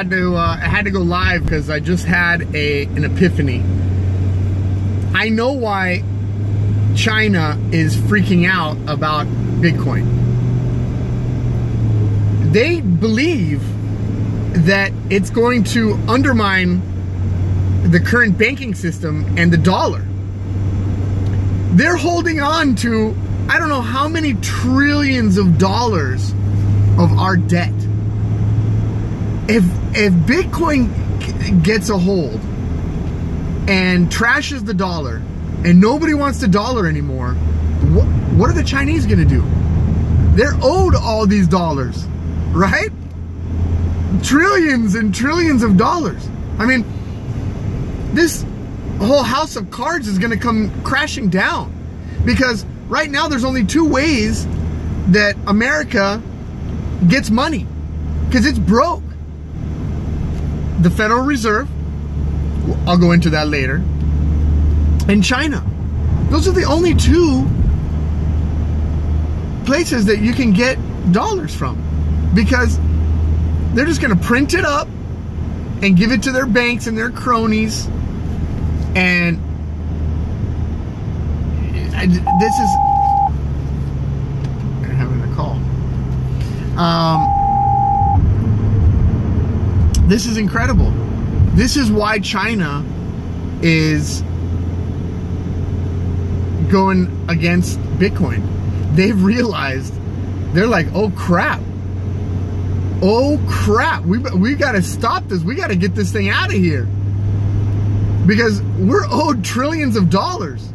had to uh, I had to go live because I just had a an epiphany. I know why China is freaking out about Bitcoin. They believe that it's going to undermine the current banking system and the dollar. They're holding on to I don't know how many trillions of dollars of our debt. If if Bitcoin gets a hold and trashes the dollar and nobody wants the dollar anymore, what, what are the Chinese going to do? They're owed all these dollars, right? Trillions and trillions of dollars. I mean, this whole house of cards is going to come crashing down because right now there's only two ways that America gets money because it's broke. The Federal Reserve, I'll go into that later, and China. Those are the only two places that you can get dollars from because they're just going to print it up and give it to their banks and their cronies and this is I'm having a call. Um, this is incredible. This is why China is going against Bitcoin. They've realized they're like, oh crap. Oh crap. We, we got to stop this. We got to get this thing out of here. Because we're owed trillions of dollars.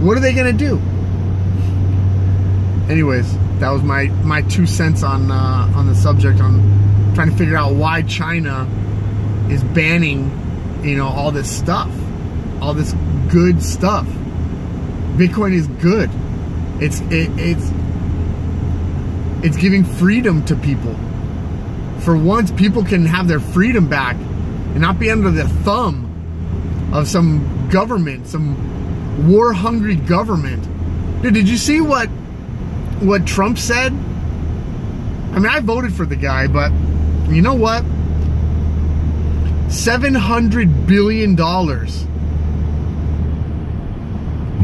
What are they going to do? Anyways, that was my, my two cents on, uh, on the subject on trying to figure out why China is banning, you know, all this stuff. All this good stuff. Bitcoin is good. It's it, it's it's giving freedom to people. For once, people can have their freedom back and not be under the thumb of some government, some war-hungry government. Dude, did you see what what Trump said? I mean, I voted for the guy, but you know what? $700 billion.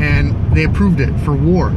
And they approved it for war.